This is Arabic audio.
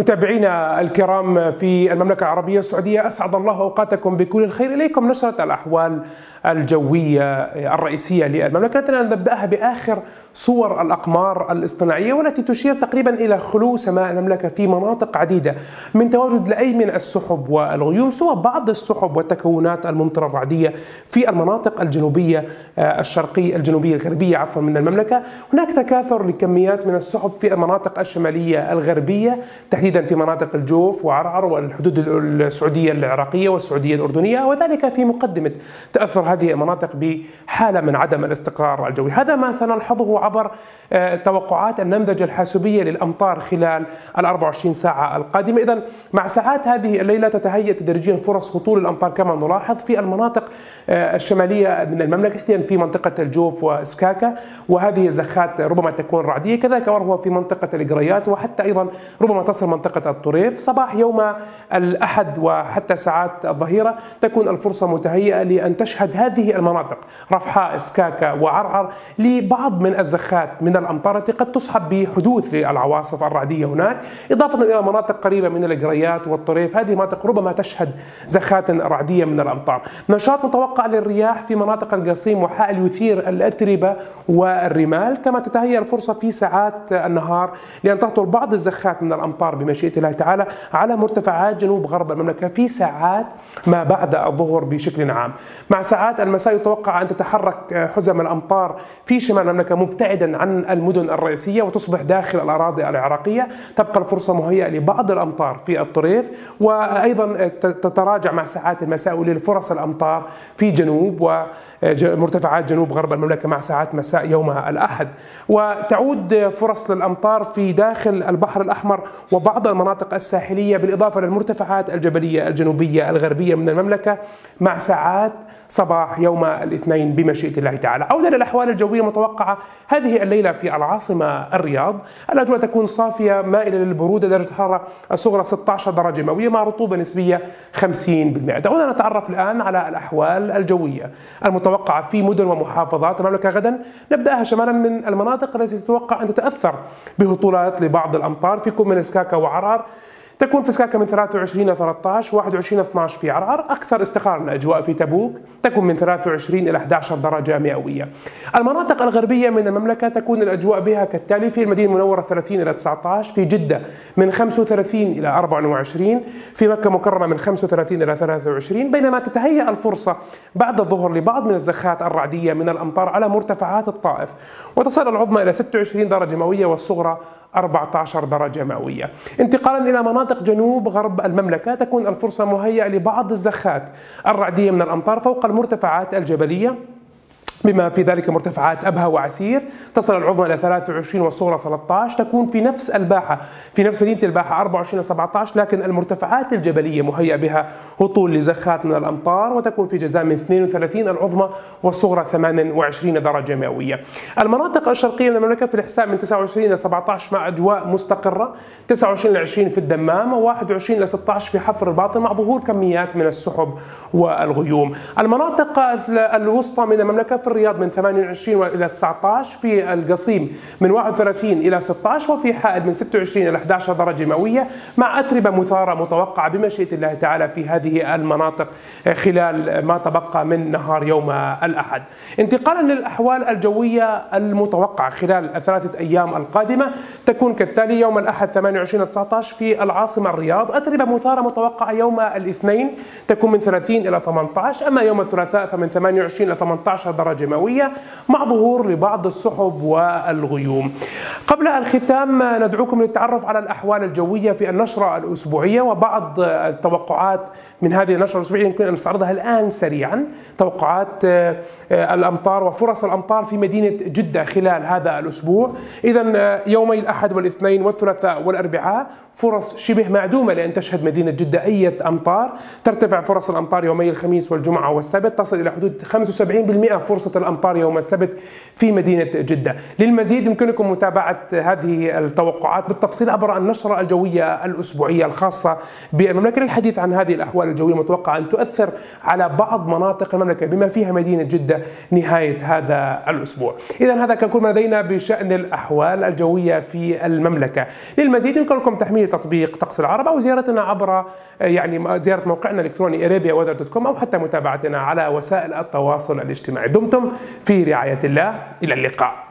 متابعينا الكرام في المملكة العربية السعودية أسعد الله أوقاتكم بكل الخير إليكم. نشرة الأحوال الجوية الرئيسية للمملكة. نبدأها بآخر صور الأقمار الاصطناعية والتي تشير تقريبا إلى خلو سماء المملكة في مناطق عديدة من تواجد لأي من السحب والغيوم سوى بعض السحب والتكونات الممطرة الرعدية في المناطق الجنوبية الشرقية الجنوبية الغربية عفوا من المملكة. هناك تكاثر لكميات من السحب في المناطق الشمالية الغربية تحديدا في مناطق الجوف وعرعر والحدود السعودية العراقية والسعودية الأردنية وذلك في مقدمة تأثر هذه المناطق بحالة من عدم الاستقرار الجوي. هذا ما سنلحظه عبر توقعات النمذجة الحاسوبية للأمطار خلال ال 24 ساعة القادمة. إذا مع ساعات هذه الليلة تتهيأ تدريجيا فرص هطول الأمطار كما نلاحظ في المناطق الشمالية من المملكة تحديدا في منطقة الجوف وسكاكا وهذه الزخات ربما تكون رعدية كذلك وهو في منطقة القريات وحتى أيضا ربما تصل منطقة الطريف. صباح يوم الأحد وحتى ساعات الظهيرة تكون الفرصة متهيئة لأن تشهد هذه المناطق. رفحاء سكاكا وعرعر لبعض من الزخات من الأمطار التي قد تصحب بحدوث للعواصف الرعدية هناك. إضافة إلى مناطق قريبة من القريات والطريف هذه مناطق ربما تشهد زخات رعدية من الأمطار. نشاط متوقع للرياح في مناطق القصيم وحائل يثير الأتربة والرمال. كما تتهيأ الفرصة في ساعات النهار لأن تهطل بعض الزخات من الأمطار بمشيئة الله تعالى على مرتفعات جنوب غرب المملكة في ساعات ما بعد الظهر بشكل عام. مع ساعات المساء يتوقع أن تتحرك حزم الأمطار في شمال المملكة مبتعدا عن المدن الرئيسية وتصبح داخل الأراضي العراقية. تبقى الفرصة مهيئة لبعض الأمطار في الطريف وأيضا تتراجع مع ساعات المساء والليل فرص الأمطار في جنوب ومرتفعات جنوب غرب المملكة مع ساعات مساء يوم الأحد. وتعود فرص للأمطار في داخل البحر الأحمر وبعض المناطق الساحلية بالإضافة للمرتفعات الجبلية الجنوبية الغربية من المملكة مع ساعات صباح يوم الاثنين بمشيئة الله تعالى. عودة للأحوال الجوية المتوقعة هذه الليلة في العاصمة الرياض. الأجواء تكون صافية مائلة للبرودة درجة الحرارة الصغرى 16 درجة مئوية مع رطوبة نسبية 50% دعونا نتعرف الآن على الأحوال الجوية المتوقعة في مدن ومحافظات المملكة. غدا نبدأها شمالا من المناطق التي تتوقع أن تتأثر بهطولات لبعض الأمطار في كل من سكاكا وعرعر تكون في سكاكا من 23 إلى 13 21 12 في عرعر أكثر استقرار الأجواء في تبوك تكون من 23 إلى 11 درجة مئوية. المناطق الغربية من المملكة تكون الأجواء بها كالتالي في المدينة المنورة 30 إلى 19 في جدة من 35 إلى 24 في مكة مكرمة من 35 إلى 23 بينما تتهيأ الفرصة بعد الظهر لبعض من الزخات الرعدية من الأمطار على مرتفعات الطائف. وتصل العظمى إلى 26 درجة مئوية والصغرى 14 درجة مئوية. انتقالا إلى مناطق جنوب غرب المملكة تكون الفرصة مهيئة لبعض الزخات الرعدية من الأمطار فوق المرتفعات الجبلية. بما في ذلك مرتفعات أبها وعسير. تصل العظمى إلى 23 والصغرى 13 تكون في نفس الباحة في نفس مدينة الباحة 24 17 لكن المرتفعات الجبلية مهيئة بها هطول لزخات من الأمطار وتكون في جزاء من 32 العظمى والصغرى 28 درجة مئوية. المناطق الشرقية من المملكة في الإحساء من 29 إلى 17 مع أجواء مستقرة 29 إلى 20 في الدمام و21 إلى 16 في حفر الباطن مع ظهور كميات من السحب والغيوم. المناطق الوسطى من المملكة في الرياض من 28 إلى 19 في القصيم من 31 إلى 16 وفي حائل من 26 إلى 11 درجة مئوية مع أتربة مثارة متوقعة بمشيئة الله تعالى في هذه المناطق خلال ما تبقى من نهار يوم الأحد. انتقالا للأحوال الجوية المتوقعة خلال الثلاثه أيام القادمة تكون كالتالي يوم الأحد 28 19 في العاصمة الرياض. أتربة مثارة متوقعة يوم الاثنين تكون من 30 إلى 18 أما يوم الثلاثاء فمن 28 إلى 18 درجة مئوية مع ظهور لبعض السحب والغيوم. قبل الختام ندعوكم للتعرف على الأحوال الجوية في النشرة الأسبوعية وبعض التوقعات من هذه النشرة الأسبوعية يمكن أن نستعرضها الآن سريعا. توقعات الأمطار وفرص الأمطار في مدينة جدة خلال هذا الأسبوع. إذا يومي الأحد والإثنين والثلاثاء والأربعاء فرص شبه معدومة لأن تشهد مدينة جدة أي أمطار. ترتفع فرص الأمطار يومي الخميس والجمعة والسبت تصل إلى حدود 75% فرصة الأمطار يوم السبت في مدينة جدة. للمزيد يمكنكم متابعة هذه التوقعات بالتفصيل عبر النشرة الجوية الأسبوعية الخاصة بالمملكة. للحديث عن هذه الأحوال الجوية المتوقعة أن تؤثر على بعض مناطق المملكة بما فيها مدينة جدة نهاية هذا الأسبوع. إذا هذا كان كل ما لدينا بشأن الأحوال الجوية في في المملكة. للمزيد يمكنكم تحميل تطبيق طقس العرب أو زيارتنا عبر يعني زيارة موقعنا الإلكتروني arabiaweather.com أو حتى متابعتنا على وسائل التواصل الاجتماعي. دمتم في رعاية الله. إلى اللقاء.